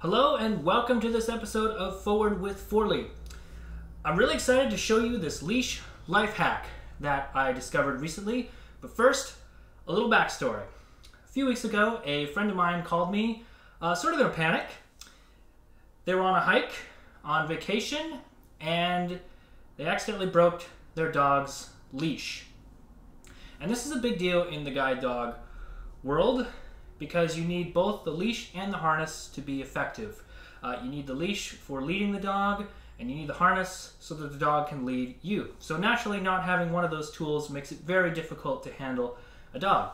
Hello and welcome to this episode of Forward with Forli. I'm really excited to show you this leash life hack that I discovered recently, but first, a little backstory. A few weeks ago, a friend of mine called me, uh, sort of in a panic. They were on a hike, on vacation, and they accidentally broke their dog's leash. And this is a big deal in the guide dog world because you need both the leash and the harness to be effective. Uh, you need the leash for leading the dog, and you need the harness so that the dog can lead you. So naturally, not having one of those tools makes it very difficult to handle a dog.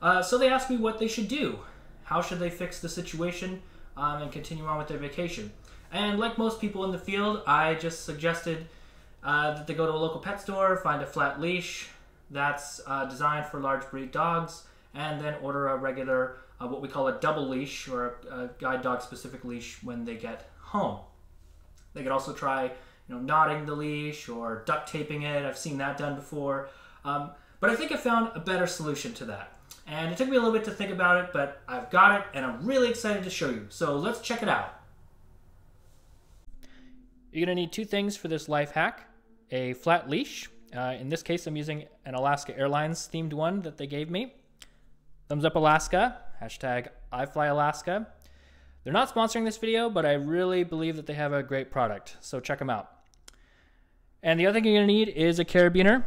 Uh, so they asked me what they should do. How should they fix the situation um, and continue on with their vacation? And like most people in the field, I just suggested uh, that they go to a local pet store, find a flat leash that's uh, designed for large breed dogs, and then order a regular, uh, what we call a double leash or a, guide dog specific leash when they get home. They could also try, you know, knotting the leash or duct taping it. I've seen that done before. Um, but I think I found a better solution to that. And it took me a little bit to think about it, but I've got it and I'm really excited to show you. So let's check it out. You're going to need two things for this life hack a flat leash. Uh, in this case, I'm using an Alaska Airlines themed one that they gave me. Thumbs up Alaska, hashtag iFlyAlaska. They're not sponsoring this video, but I really believe that they have a great product, so check them out. And the other thing you're gonna need is a carabiner.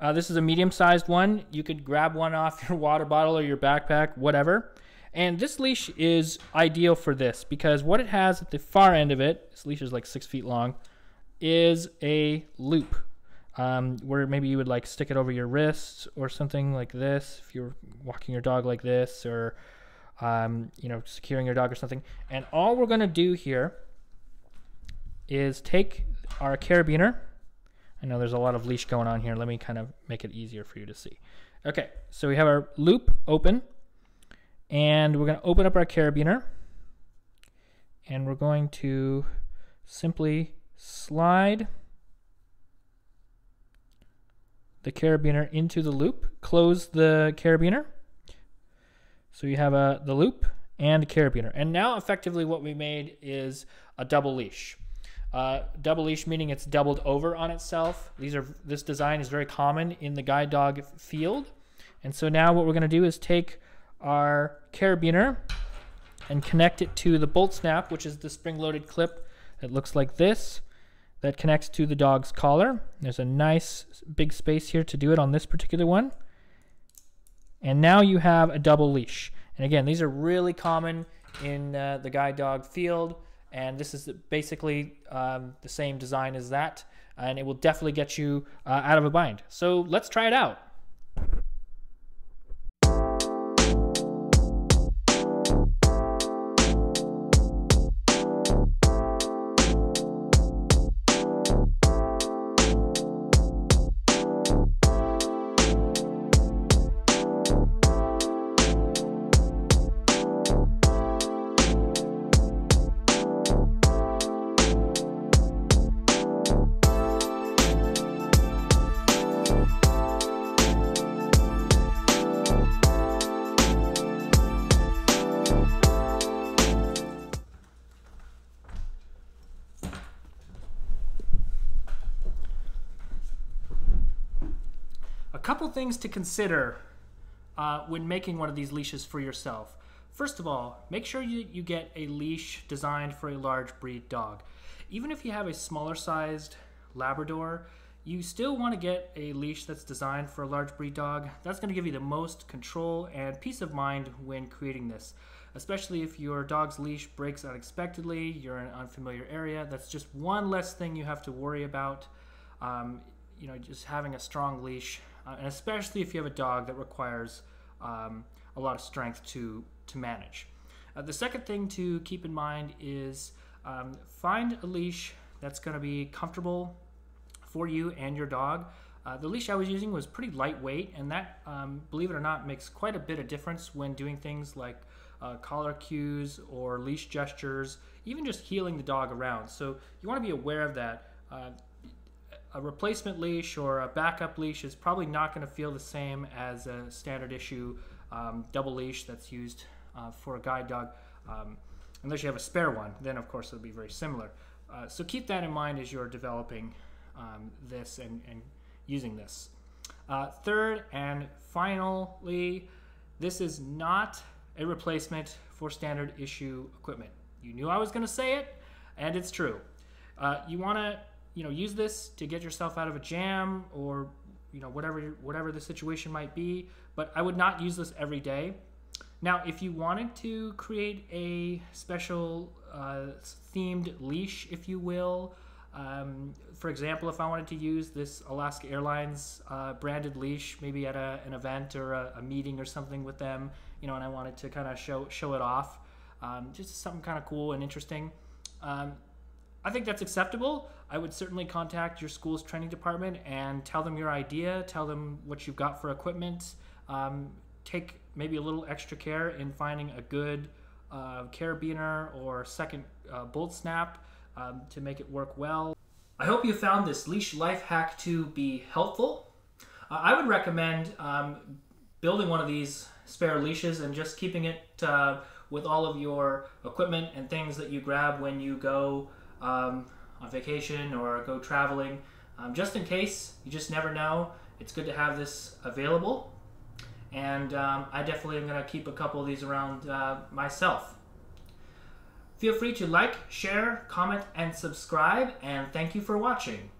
Uh, this is a medium-sized one. You could grab one off your water bottle or your backpack, whatever. And this leash is ideal for this because what it has at the far end of it, this leash is like six feet long, is a loop um, where maybe you would like stick it over your wrist or something like this if you're walking your dog like this or um, you know securing your dog or something. And all we're going to do here is take our carabiner. I know there's a lot of leash going on here. Let me kind of make it easier for you to see. Okay, so we have our loop open and we're going to open up our carabiner and we're going to simply slide the carabiner into the loop, close the carabiner. So you have a, the loop and carabiner. And now effectively what we made is a double leash. Uh, double leash meaning it's doubled over on itself. These are This design is very common in the guide dog field. And so now what we're going to do is take our carabiner and connect it to the bolt snap, which is the spring-loaded clip that looks like this that connects to the dog's collar. There's a nice big space here to do it on this particular one. And now you have a double leash. And again, these are really common in uh, the guide dog field. And this is basically um, the same design as that. And it will definitely get you uh, out of a bind. So let's try it out. Couple things to consider uh, when making one of these leashes for yourself. First of all, make sure you, you get a leash designed for a large breed dog. Even if you have a smaller sized Labrador, you still want to get a leash that's designed for a large breed dog. That's going to give you the most control and peace of mind when creating this. Especially if your dog's leash breaks unexpectedly, you're in an unfamiliar area. That's just one less thing you have to worry about. Um, you know, just having a strong leash uh, and especially if you have a dog that requires um, a lot of strength to, to manage. Uh, the second thing to keep in mind is um, find a leash that's going to be comfortable for you and your dog. Uh, the leash I was using was pretty lightweight, and that, um, believe it or not, makes quite a bit of difference when doing things like uh, collar cues or leash gestures, even just heeling the dog around. So you want to be aware of that. Uh, a replacement leash or a backup leash is probably not going to feel the same as a standard issue um, double leash that's used uh, for a guide dog. Um, unless you have a spare one, then of course it'll be very similar. Uh, so keep that in mind as you're developing um, this and, and, using this. Uh, third and finally, this is not a replacement for standard issue equipment. You knew I was going to say it, and it's true. Uh, you want to you know use this to get yourself out of a jam or you know whatever whatever the situation might be but i would not use this every day. Now if you wanted to create a special uh, themed leash if you will um, for example if i wanted to use this alaska airlines uh, branded leash maybe at a, an event or a, a, meeting or something with them you know and i wanted to kind of show show it off um, just something kind of cool and interesting um, I think that's acceptable. I would certainly contact your school's training department and tell them your idea, tell them what you've got for equipment. Um, take maybe a little extra care in finding a good uh, carabiner or second uh, bolt snap um, to make it work well. I hope you found this leash life hack to be helpful. Uh, I would recommend um, building one of these spare leashes and just keeping it uh, with all of your equipment and things that you grab when you go um, on vacation or go traveling. Um, just in case, you just never know. It's good to have this available. And um, I definitely am going to keep a couple of these around uh, myself. Feel free to like, share, comment, and subscribe. And thank you for watching.